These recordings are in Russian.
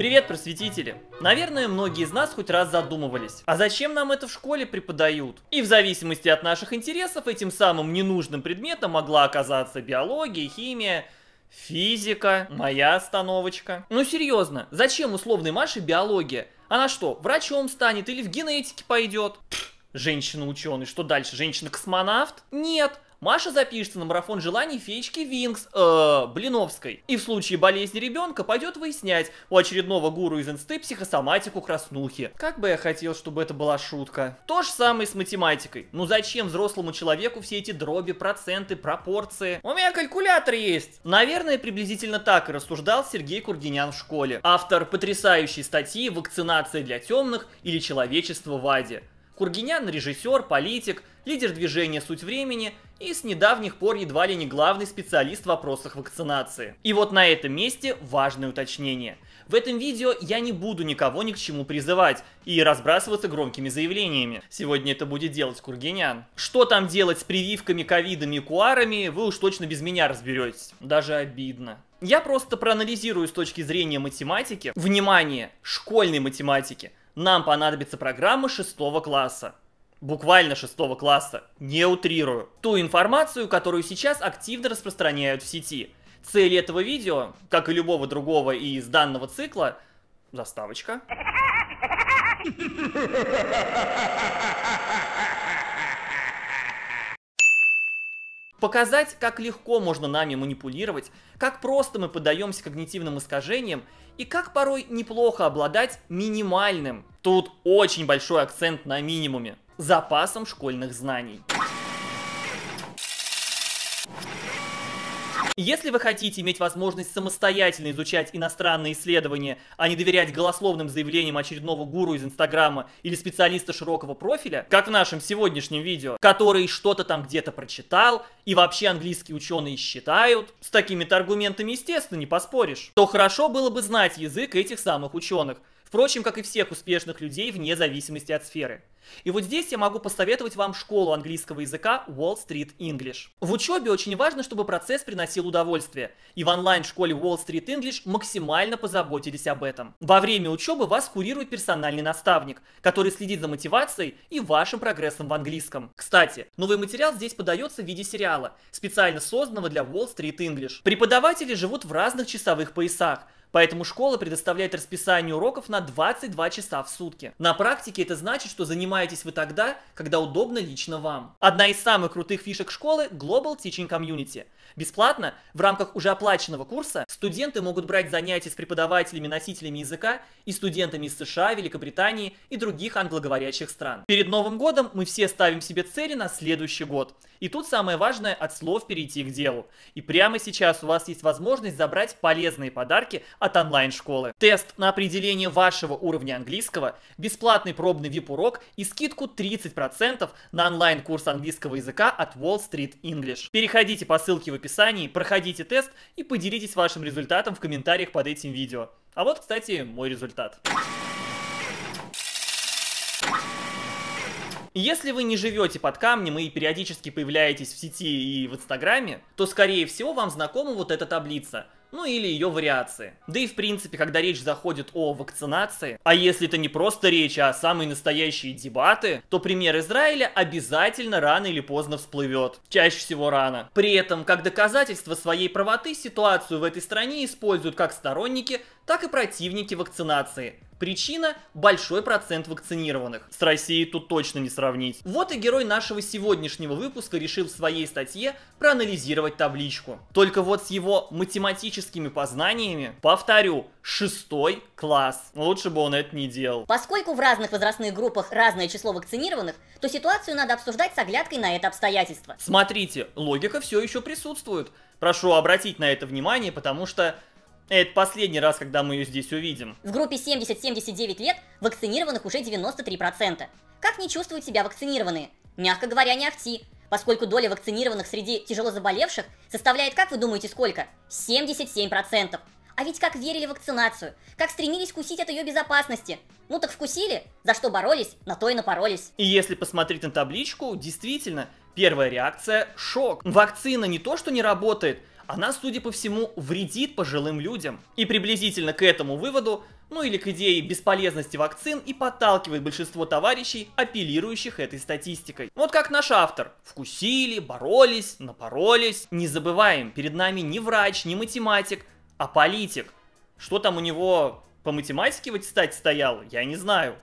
Привет, просветители! Наверное, многие из нас хоть раз задумывались, а зачем нам это в школе преподают? И в зависимости от наших интересов этим самым ненужным предметом могла оказаться биология, химия, физика, моя остановочка. Ну серьезно, зачем условной Маше биология? Она что, врачом станет или в генетике пойдет? Женщина-ученый, что дальше? Женщина-космонавт? Нет, Маша запишется на марафон желаний феечки Винкс, э, Блиновской. И в случае болезни ребенка пойдет выяснять у очередного гуру из инсты психосоматику краснухи. Как бы я хотел, чтобы это была шутка. То же самое с математикой. Ну зачем взрослому человеку все эти дроби, проценты, пропорции? У меня калькулятор есть. Наверное, приблизительно так и рассуждал Сергей Кургинян в школе. Автор потрясающей статьи «Вакцинация для темных» или «Человечество в аде». Кургинян – режиссер, политик, лидер движения «Суть времени» и с недавних пор едва ли не главный специалист в вопросах вакцинации. И вот на этом месте важное уточнение. В этом видео я не буду никого ни к чему призывать и разбрасываться громкими заявлениями. Сегодня это будет делать Кургинян. Что там делать с прививками, ковидами и куарами, вы уж точно без меня разберетесь. Даже обидно. Я просто проанализирую с точки зрения математики. Внимание, школьной математики нам понадобится программа шестого класса. Буквально шестого класса, не утрирую. Ту информацию, которую сейчас активно распространяют в сети. Цель этого видео, как и любого другого из данного цикла, заставочка. Показать, как легко можно нами манипулировать, как просто мы поддаемся когнитивным искажениям и как порой неплохо обладать минимальным, тут очень большой акцент на минимуме, запасом школьных знаний. Если вы хотите иметь возможность самостоятельно изучать иностранные исследования, а не доверять голословным заявлениям очередного гуру из Инстаграма или специалиста широкого профиля, как в нашем сегодняшнем видео, который что-то там где-то прочитал, и вообще английские ученые считают, с такими-то аргументами, естественно, не поспоришь, то хорошо было бы знать язык этих самых ученых, Впрочем, как и всех успешных людей вне зависимости от сферы. И вот здесь я могу посоветовать вам школу английского языка Wall Street English. В учебе очень важно, чтобы процесс приносил удовольствие. И в онлайн-школе Wall Street English максимально позаботились об этом. Во время учебы вас курирует персональный наставник, который следит за мотивацией и вашим прогрессом в английском. Кстати, новый материал здесь подается в виде сериала, специально созданного для Wall Street English. Преподаватели живут в разных часовых поясах, Поэтому школа предоставляет расписание уроков на 22 часа в сутки. На практике это значит, что занимаетесь вы тогда, когда удобно лично вам. Одна из самых крутых фишек школы – Global Teaching Community. Бесплатно, в рамках уже оплаченного курса, студенты могут брать занятия с преподавателями-носителями языка и студентами из США, Великобритании и других англоговорящих стран. Перед Новым годом мы все ставим себе цели на следующий год. И тут самое важное от слов перейти к делу. И прямо сейчас у вас есть возможность забрать полезные подарки от онлайн-школы. Тест на определение вашего уровня английского, бесплатный пробный VIP-урок и скидку 30% на онлайн-курс английского языка от Wall Street English. Переходите по ссылке в описании, проходите тест и поделитесь вашим результатом в комментариях под этим видео. А вот, кстати, мой результат. Если вы не живете под камнем и периодически появляетесь в сети и в инстаграме, то скорее всего вам знакома вот эта таблица – ну или ее вариации. Да и в принципе, когда речь заходит о вакцинации, а если это не просто речь, а самые настоящие дебаты, то пример Израиля обязательно рано или поздно всплывет. Чаще всего рано. При этом, как доказательство своей правоты, ситуацию в этой стране используют как сторонники, так и противники вакцинации. Причина – большой процент вакцинированных. С Россией тут точно не сравнить. Вот и герой нашего сегодняшнего выпуска решил в своей статье проанализировать табличку. Только вот с его математическими познаниями, повторю, шестой класс. Лучше бы он это не делал. Поскольку в разных возрастных группах разное число вакцинированных, то ситуацию надо обсуждать с оглядкой на это обстоятельство. Смотрите, логика все еще присутствует. Прошу обратить на это внимание, потому что это последний раз, когда мы ее здесь увидим. В группе 70-79 лет вакцинированных уже 93%. Как не чувствуют себя вакцинированные? Мягко говоря, не ахти, поскольку доля вакцинированных среди тяжело заболевших составляет, как вы думаете, сколько? 77%. А ведь как верили в вакцинацию, как стремились вкусить от ее безопасности. Ну так вкусили, за что боролись, на то и напоролись. И если посмотреть на табличку, действительно, первая реакция – шок. Вакцина не то, что не работает, она, судя по всему, вредит пожилым людям. И приблизительно к этому выводу ну или к идее бесполезности вакцин и подталкивает большинство товарищей, апеллирующих этой статистикой. Вот как наш автор. Вкусили, боролись, напоролись. Не забываем, перед нами не врач, не математик, а политик. Что там у него по математике в аттестате стояло, я не знаю.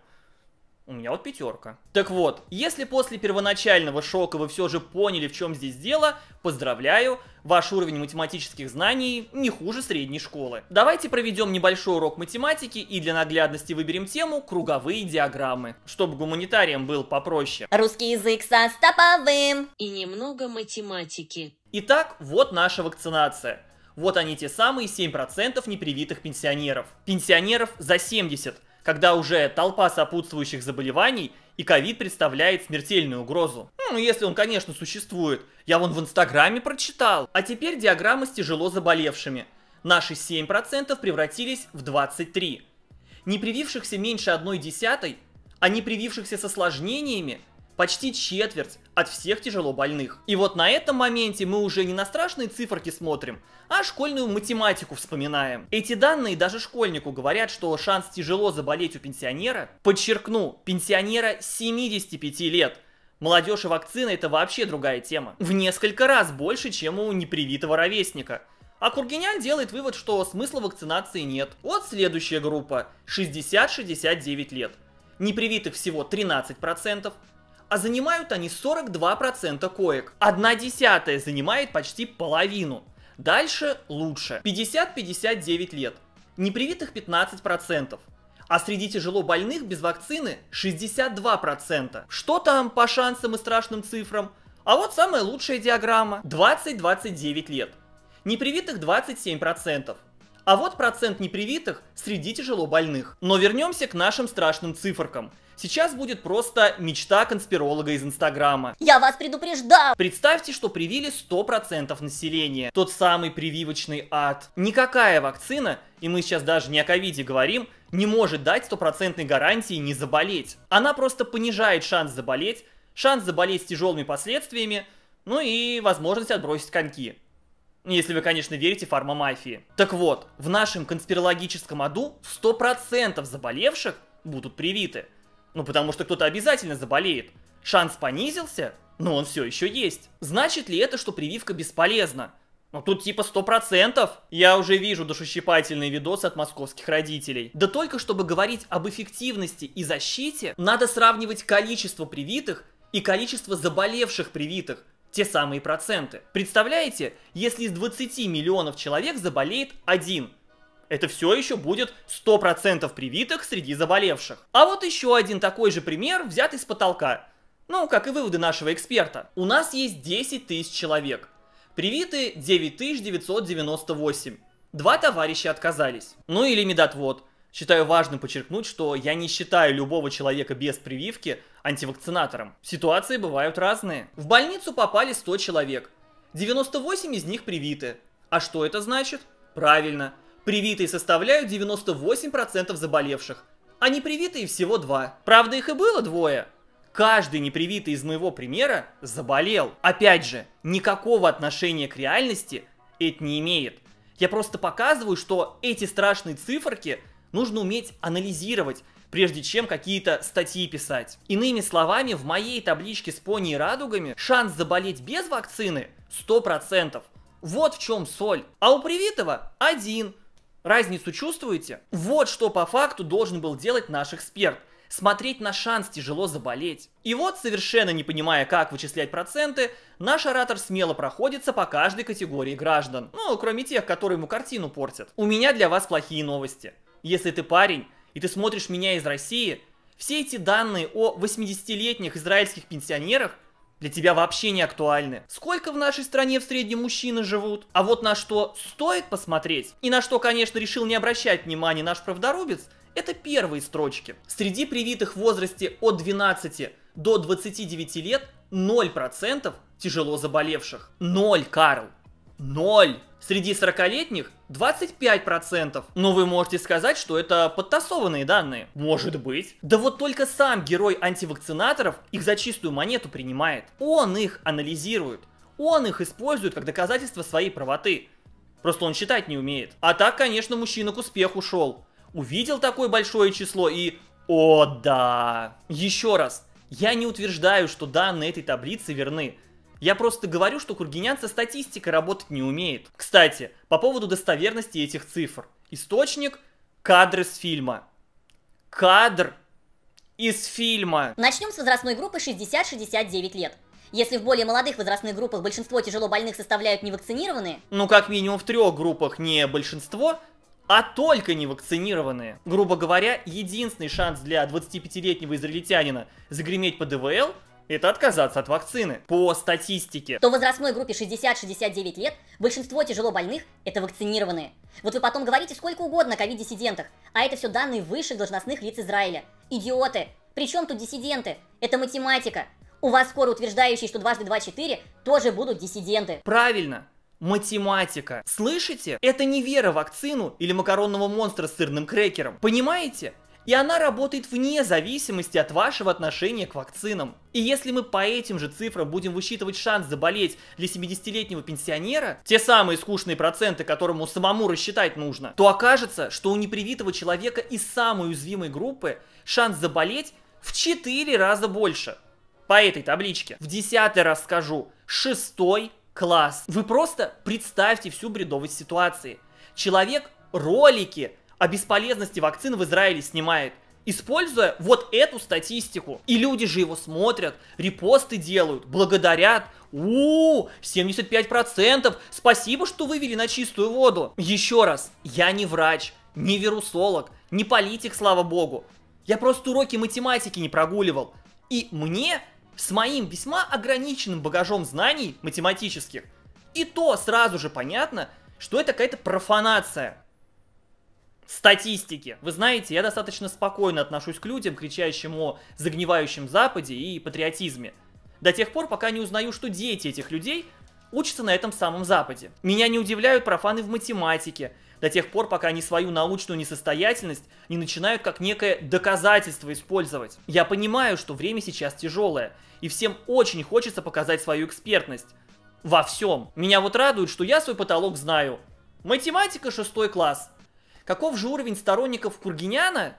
У меня вот пятерка. Так вот, если после первоначального шока вы все же поняли, в чем здесь дело, поздравляю, ваш уровень математических знаний не хуже средней школы. Давайте проведем небольшой урок математики и для наглядности выберем тему круговые диаграммы, чтобы гуманитариям был попроще. Русский язык со стоповым. И немного математики. Итак, вот наша вакцинация. Вот они те самые 7% непривитых пенсионеров. Пенсионеров за 70, когда уже толпа сопутствующих заболеваний и ковид представляет смертельную угрозу. Ну, если он, конечно, существует. Я вон в инстаграме прочитал. А теперь диаграмма с тяжело заболевшими. Наши 7% превратились в 23. Не привившихся меньше одной десятой, а не привившихся с осложнениями почти четверть от всех тяжело больных. И вот на этом моменте мы уже не на страшные циферки смотрим, а школьную математику вспоминаем. Эти данные даже школьнику говорят, что шанс тяжело заболеть у пенсионера, подчеркну, пенсионера 75 лет, Молодежь и вакцина это вообще другая тема. В несколько раз больше, чем у непривитого ровесника. А Кургинян делает вывод, что смысла вакцинации нет. Вот следующая группа. 60-69 лет. Непривитых всего 13%, а занимают они 42% коек. Одна десятая занимает почти половину. Дальше лучше. 50-59 лет. Непривитых 15%. А среди тяжело больных без вакцины 62%. Что там по шансам и страшным цифрам? А вот самая лучшая диаграмма. 20-29 лет. Непривитых 27%. А вот процент непривитых среди тяжело больных. Но вернемся к нашим страшным циферкам. Сейчас будет просто мечта конспиролога из Инстаграма. Я вас предупреждал. Представьте, что привили 100% населения. Тот самый прививочный ад. Никакая вакцина, и мы сейчас даже не о ковиде говорим, не может дать стопроцентной гарантии не заболеть. Она просто понижает шанс заболеть, шанс заболеть с тяжелыми последствиями, ну и возможность отбросить коньки. Если вы, конечно, верите фармамафии. Так вот, в нашем конспирологическом аду 100% заболевших будут привиты. Ну, потому что кто-то обязательно заболеет. Шанс понизился, но он все еще есть. Значит ли это, что прививка бесполезна? Ну тут типа 100%. Я уже вижу душещипательные видосы от московских родителей. Да только чтобы говорить об эффективности и защите, надо сравнивать количество привитых и количество заболевших привитых те самые проценты. Представляете, если из 20 миллионов человек заболеет один, это все еще будет 100% привитых среди заболевших. А вот еще один такой же пример, взятый с потолка. Ну, как и выводы нашего эксперта. У нас есть 10 тысяч человек. Привиты 9998. Два товарища отказались. Ну или медотвод. Считаю важным подчеркнуть, что я не считаю любого человека без прививки антивакцинатором. Ситуации бывают разные. В больницу попали 100 человек. 98 из них привиты. А что это значит? Правильно. Привитые составляют 98% заболевших, а непривитые всего 2. Правда, их и было двое. Каждый непривитый из моего примера заболел. Опять же, никакого отношения к реальности это не имеет. Я просто показываю, что эти страшные циферки нужно уметь анализировать, прежде чем какие-то статьи писать. Иными словами, в моей табличке с пони и радугами шанс заболеть без вакцины 100%. Вот в чем соль. А у привитого один. Разницу чувствуете? Вот что по факту должен был делать наш эксперт. Смотреть на шанс тяжело заболеть. И вот, совершенно не понимая, как вычислять проценты, наш оратор смело проходится по каждой категории граждан. Ну, кроме тех, которые ему картину портят. У меня для вас плохие новости. Если ты парень, и ты смотришь меня из России, все эти данные о 80-летних израильских пенсионерах для тебя вообще не актуальны. Сколько в нашей стране в среднем мужчины живут? А вот на что стоит посмотреть, и на что, конечно, решил не обращать внимания наш правдорубец, это первые строчки. Среди привитых в возрасте от 12 до 29 лет 0% тяжело заболевших. Ноль, Карл. Ноль. Среди 40-летних 25%. Но вы можете сказать, что это подтасованные данные. Может быть. Да вот только сам герой антивакцинаторов их за чистую монету принимает. Он их анализирует. Он их использует как доказательство своей правоты. Просто он считать не умеет. А так, конечно, мужчина к успеху шел. увидел такое большое число и... О, да! Еще раз, я не утверждаю, что данные этой таблицы верны. Я просто говорю, что Кургинян со статистикой работать не умеет. Кстати, по поводу достоверности этих цифр. Источник – кадры с фильма. Кадр из фильма. Начнем с возрастной группы 60-69 лет. Если в более молодых возрастных группах большинство тяжело больных составляют невакцинированные, Ну, как минимум в трех группах не большинство, а только невакцинированные. Грубо говоря, единственный шанс для 25-летнего израильтянина загреметь по ДВЛ – это отказаться от вакцины. По статистике. то в возрастной группе 60-69 лет большинство тяжело больных – это вакцинированные. Вот вы потом говорите сколько угодно о ковид-диссидентах, а это все данные высших должностных лиц Израиля. Идиоты! Причем тут диссиденты? Это математика. У вас скоро утверждающие, что дважды два четыре, тоже будут диссиденты. Правильно. Математика. Слышите? Это не вера в вакцину или макаронного монстра с сырным крекером. Понимаете? И она работает вне зависимости от вашего отношения к вакцинам. И если мы по этим же цифрам будем высчитывать шанс заболеть для 70-летнего пенсионера, те самые скучные проценты, которому самому рассчитать нужно, то окажется, что у непривитого человека из самой уязвимой группы шанс заболеть в 4 раза больше. По этой табличке. В десятый раз скажу. Шестой класс. Вы просто представьте всю бредовость ситуации. Человек ролики о бесполезности вакцин в Израиле снимает, используя вот эту статистику. И люди же его смотрят, репосты делают, благодарят. У, 75%, спасибо, что вывели на чистую воду. Еще раз, я не врач, не вирусолог, не политик, слава богу. Я просто уроки математики не прогуливал. И мне, с моим весьма ограниченным багажом знаний математических, и то сразу же понятно, что это какая-то профанация статистики. Вы знаете, я достаточно спокойно отношусь к людям, кричащим о загнивающем Западе и патриотизме. До тех пор, пока не узнаю, что дети этих людей учатся на этом самом Западе. Меня не удивляют профаны в математике, до тех пор, пока они свою научную несостоятельность не начинают как некое доказательство использовать. Я понимаю, что время сейчас тяжелое, и всем очень хочется показать свою экспертность. Во всем. Меня вот радует, что я свой потолок знаю. Математика шестой класс. Каков же уровень сторонников Кургиняна?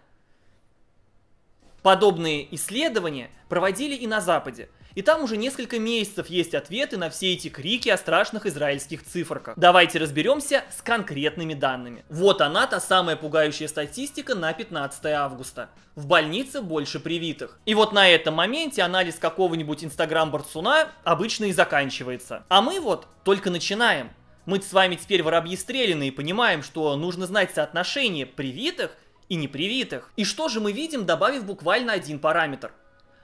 Подобные исследования проводили и на Западе. И там уже несколько месяцев есть ответы на все эти крики о страшных израильских циферках. Давайте разберемся с конкретными данными. Вот она, та самая пугающая статистика на 15 августа. В больнице больше привитых. И вот на этом моменте анализ какого-нибудь инстаграм-борцуна обычно и заканчивается. А мы вот только начинаем. Мы с вами теперь воробьи стреляны и понимаем, что нужно знать соотношение привитых и непривитых. И что же мы видим, добавив буквально один параметр?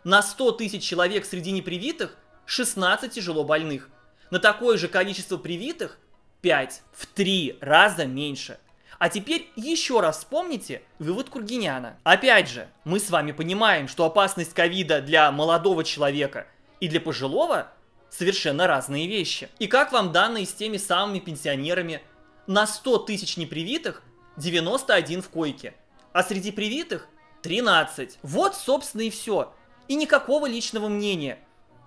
На 100 тысяч человек среди непривитых 16 тяжело больных. На такое же количество привитых 5. В 3 раза меньше. А теперь еще раз вспомните вывод Кургиняна. Опять же, мы с вами понимаем, что опасность ковида для молодого человека и для пожилого совершенно разные вещи. И как вам данные с теми самыми пенсионерами? На 100 тысяч непривитых 91 в койке, а среди привитых 13. Вот, собственно, и все. И никакого личного мнения.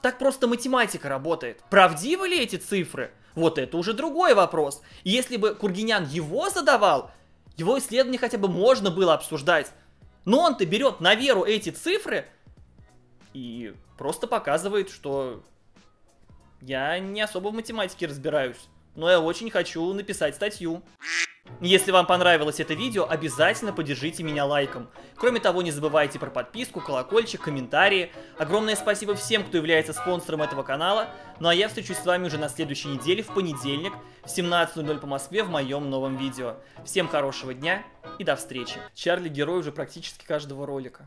Так просто математика работает. Правдивы ли эти цифры? Вот это уже другой вопрос. Если бы Кургинян его задавал, его исследование хотя бы можно было обсуждать. Но он-то берет на веру эти цифры и просто показывает, что я не особо в математике разбираюсь, но я очень хочу написать статью. Если вам понравилось это видео, обязательно поддержите меня лайком. Кроме того, не забывайте про подписку, колокольчик, комментарии. Огромное спасибо всем, кто является спонсором этого канала. Ну а я встречусь с вами уже на следующей неделе, в понедельник, в 17.00 по Москве в моем новом видео. Всем хорошего дня и до встречи. Чарли герой уже практически каждого ролика.